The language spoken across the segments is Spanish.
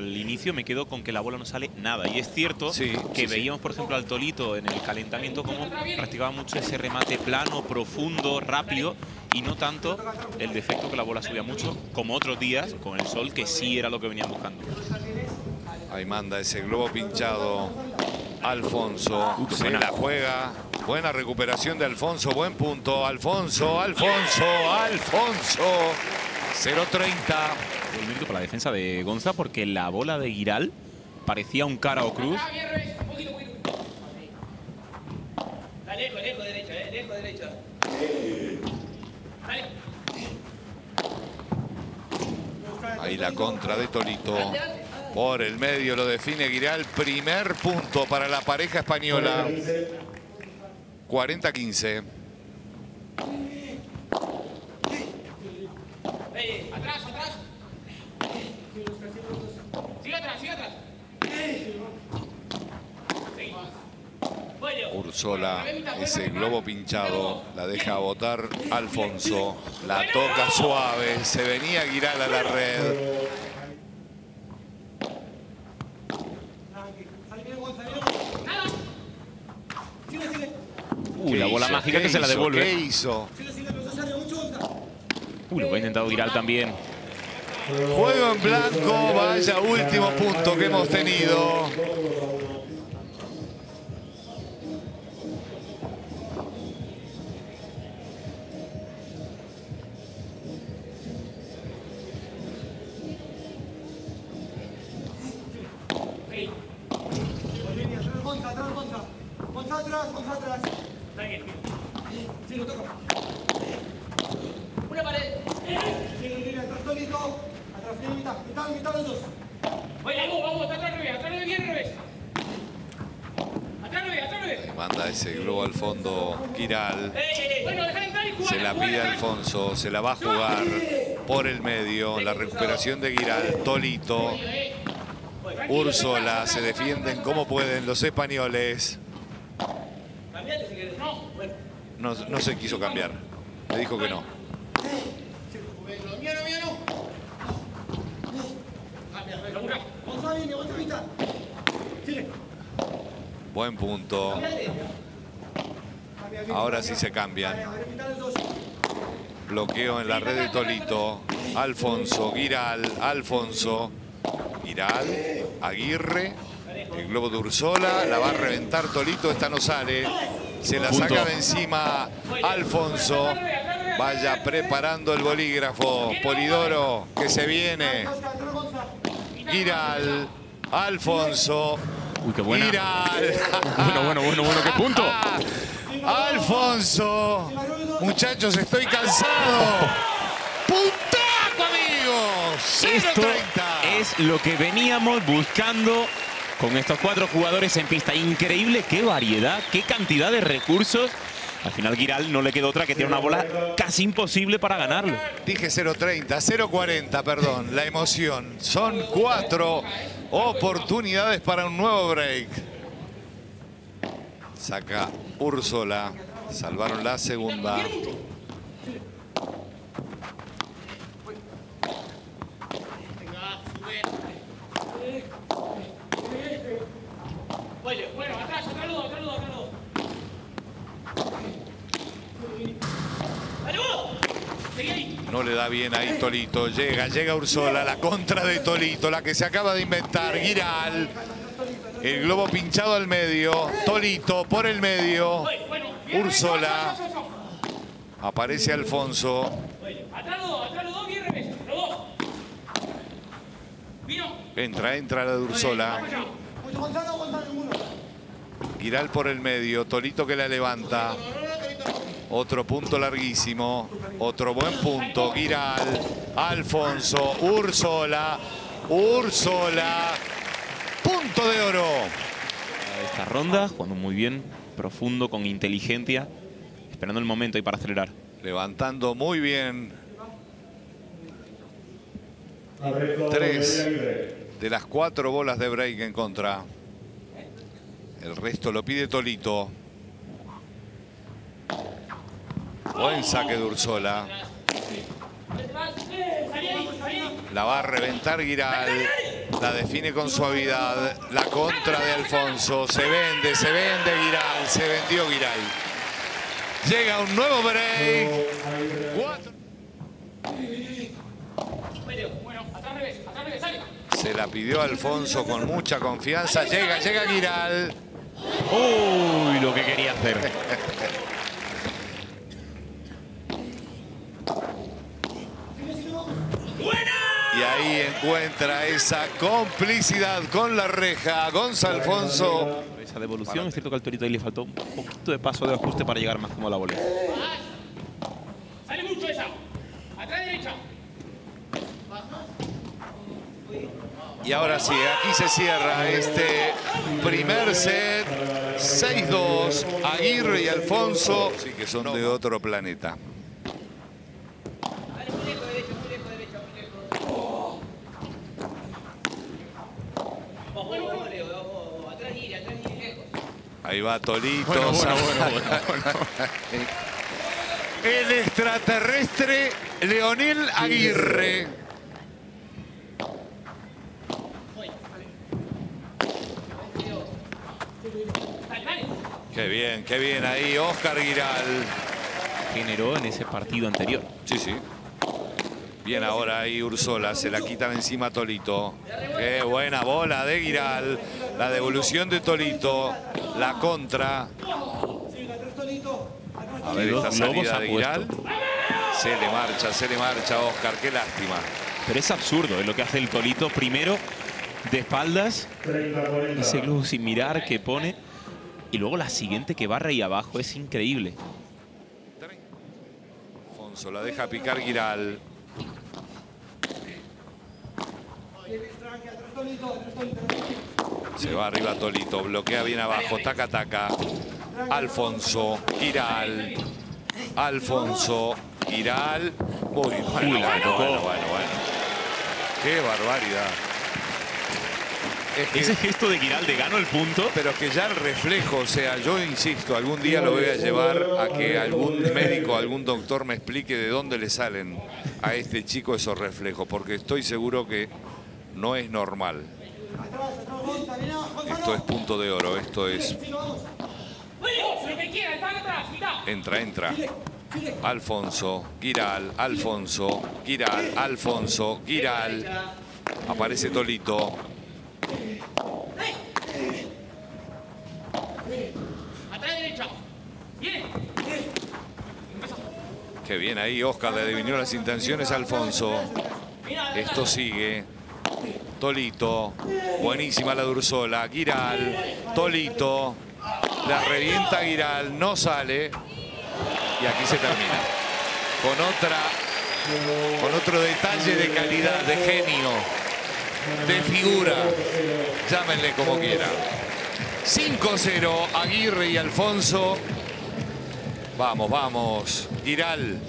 al inicio, me quedo con que la bola no sale nada. Y es cierto que veíamos, por ejemplo, al Tolito en el calentamiento como practicaba mucho ese remate plano, profundo, rápido y no tanto el defecto que la bola subía mucho, como otros días con el sol, que sí era lo que venían buscando. Ahí manda ese globo pinchado Alfonso. se la juega. Buena recuperación de Alfonso. Buen punto. Alfonso, Alfonso, Alfonso. 0-30. El mérito para la defensa de Gonza porque la bola de Giral parecía un cara o cruz. Ahí la contra de Tolito. Por el medio lo define Giral. Primer punto para la pareja española. 40-15. atrás, atrás. Sigue atrás, sigue atrás. Ursola, ese globo pinchado, la deja botar Alfonso, la toca suave, se venía Giral a la red. Uy, la bola mágica que se la devuelve. ¿Qué hizo? Uy, lo ha intentado Giral también. Juego en blanco, vaya último punto que hemos tenido. Sí, lo toco. Una pared. Atrás solito. Atrás, mitad, mitad, mitad los dos. Voy, vamos, vamos, atrás revés, atrás bien revés. Atrás revés, atrás revés. Manda ese globo al fondo Giral. Se la pide Alfonso, se la va a jugar por el medio. La recuperación de Giral, Tolito. Úrsula, se defienden como pueden los españoles. No, no se quiso cambiar. Le dijo que no. Buen punto. Ahora sí se cambian. Bloqueo en la red de Tolito. Alfonso, Giral, Alfonso. Giral, Aguirre. El globo de Ursola. La va a reventar Tolito. Esta no sale. Se la saca de encima Alfonso. Vaya preparando el bolígrafo. Polidoro que se viene. Giral. Alfonso. Uy, qué buena. Giral. bueno, bueno, bueno, bueno, qué punto. Alfonso. Muchachos, estoy cansado. ¡Puntaco, amigos! Esto es lo que veníamos buscando con estos cuatro jugadores en pista. Increíble, qué variedad, qué cantidad de recursos. Al final Giral no le quedó otra que tiene una bola casi imposible para ganarlo. Dije 0.30, 0.40, perdón, la emoción. Son cuatro oportunidades para un nuevo break. Saca Úrsula, salvaron la segunda. Bueno, atrás, atrás los dos, atrás los dos, atrás dos. Le da bien ahí Tolito. Llega, llega Ursola, la contra de Tolito, la que se acaba de inventar. Giral. El globo pinchado al medio. Tolito por el medio. Ursola. Aparece Alfonso. Entra, entra la de Ursola. Giral por el medio, Tolito que la levanta. Otro punto larguísimo, otro buen punto. Giral, Alfonso, Úrsula, Úrsula. Punto de oro. Esta ronda, jugando muy bien, profundo, con inteligencia, esperando el momento ahí para acelerar. Levantando muy bien. Tres de las cuatro bolas de break en contra. El resto lo pide Tolito. Buen saque de Ursola. La va a reventar Giral. La define con suavidad. La contra de Alfonso. Se vende, se vende Giral. Se vendió Giral. Llega un nuevo break. Se la pidió Alfonso con mucha confianza. Llega, llega Giral. Uy, lo que quería hacer. Y ahí encuentra esa complicidad con la reja. Gonzalo Alfonso. Esa devolución, es cierto que al Torito ahí le faltó un poquito de paso de ajuste para llegar más como a la bola. Sale mucho esa. Atrás derecha. Y ahora sí, aquí se cierra este primer set. 6-2. Aguirre y Alfonso, sí que son de otro planeta. Ahí va Tolito. El extraterrestre Leonel Aguirre. Qué bien, qué bien ahí, Oscar Giral. Generó en ese partido anterior. Sí, sí. Bien ahora ahí Ursola, se la quitan encima a Tolito. Qué buena bola de Giral. La devolución de Tolito. La contra. A ver esta salida de Giral. Se le marcha, se le marcha Oscar. Qué lástima. Pero es absurdo es lo que hace el Tolito. Primero de espaldas. Ese globo sin mirar que pone. Y luego la siguiente que barra ahí abajo. Es increíble. Alfonso la deja picar Giral. Se va arriba Tolito, bloquea bien abajo, taca, taca. Alfonso, Giral. Alfonso, Giral. Muy bueno, bueno, bueno, bueno. Qué barbaridad. Ese gesto de Giral de gano el punto. Pero que ya el reflejo, o sea, yo insisto, algún día lo voy a llevar a que algún médico, algún doctor me explique de dónde le salen a este chico esos reflejos, porque estoy seguro que no es normal. Esto es punto de oro, esto es... Entra, entra. Alfonso, Giral, Alfonso, Giral, Alfonso, Giral. Aparece Tolito. Atrás derecha. Viene. Qué bien ahí, Oscar le adivinó las intenciones a Alfonso. Esto sigue. Tolito. Buenísima la Dursola. Giral. Tolito. La revienta Giral. No sale. Y aquí se termina. Con otra. Con otro detalle de calidad, de genio. De figura. Llámenle como quieran. 5-0. Aguirre y Alfonso. Vamos, vamos. Giral.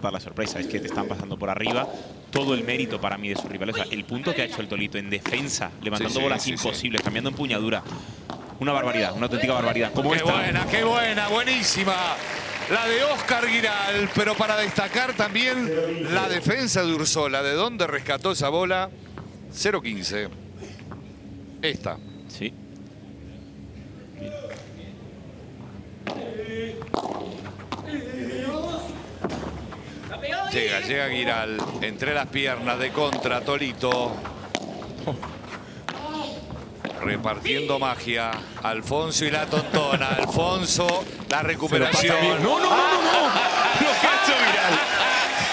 No la sorpresa, es que te están pasando por arriba. Todo el mérito para mí de su rival. O sea, el punto que ha hecho el Tolito en defensa, levantando Sí, sí, bolas sí, imposibles, cambiando empuñadura. Una barbaridad, una auténtica barbaridad. ¿Cómo Qué está? buena, qué buena, buenísima. La de Oscar Giral, pero para destacar también la defensa de Ursola. ¿De dónde rescató esa bola? 0-15. Esta. Sí. Llega, llega Giral. Entre las piernas de contra, Tolito. Repartiendo magia. Alfonso y la tontona. Alfonso, la recuperación. No, no, no, no, no. Lo que ha hecho Giral.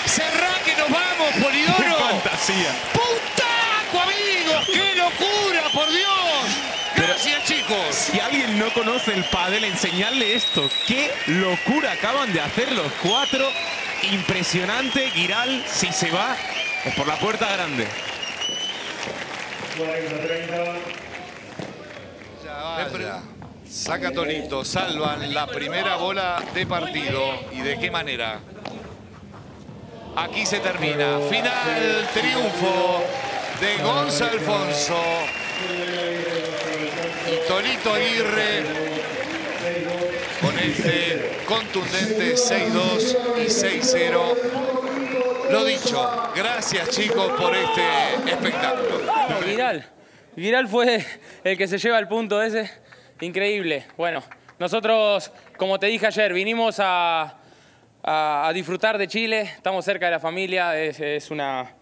¡Cerrá que nos vamos, Polidoro! Fantasía. ¡Puntaco, amigos! ¡Qué locura, por Dios! Gracias, chicos. Si alguien no conoce el pádel, enseñarle esto. ¡Qué locura acaban de hacer los cuatro! Impresionante. Giral, si se va, es por la puerta grande. Saca Tolito, salvan la primera bola de partido. ¿Y de qué manera? Aquí se termina. Final, triunfo de Gonzalo Alfonso. Y Tolito Aguirre con este contundente 6-2 y 6-0 Lo dicho, gracias chicos por este espectáculo. Viral. Viral fue el que se lleva el punto ese. Increíble. Bueno, nosotros, como te dije ayer, vinimos a, a, disfrutar de Chile. Estamos cerca de la familia. Es, una,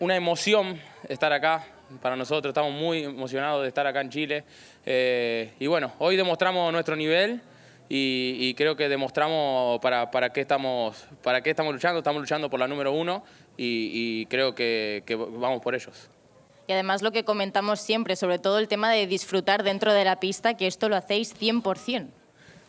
una emoción estar acá para nosotros. Estamos muy emocionados de estar acá en Chile. Eh, y bueno, hoy demostramos nuestro nivel. Y, creo que demostramos para, para, qué estamos, para qué estamos luchando. Estamos luchando por la número uno y, creo que, que vamos por ellos. Y además lo que comentamos siempre, sobre todo el tema de disfrutar dentro de la pista, que esto lo hacéis 100%.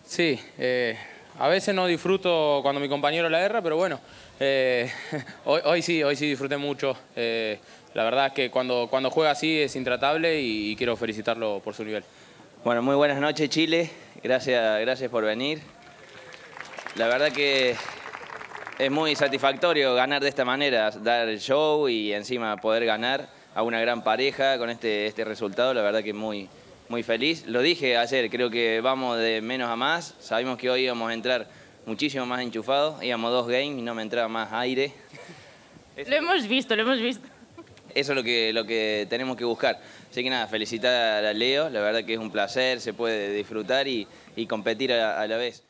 Sí, eh, a veces no disfruto cuando mi compañero la erra, pero bueno, eh, hoy, sí, hoy sí disfruté mucho. Eh, la verdad es que cuando, cuando juega así es intratable y, quiero felicitarlo por su nivel. Bueno, muy buenas noches Chile, gracias, gracias por venir. La verdad que es muy satisfactorio ganar de esta manera, dar el show y encima poder ganar a una gran pareja con este, este resultado, la verdad que muy, muy feliz. Lo dije ayer, creo que vamos de menos a más, sabemos que hoy íbamos a entrar muchísimo más enchufados, íbamos dos games y no me entraba más aire. Lo hemos visto, lo hemos visto. Eso es lo que, lo que tenemos que buscar. Así que nada, felicitar a Leo, la verdad que es un placer, se puede disfrutar y, competir a la vez.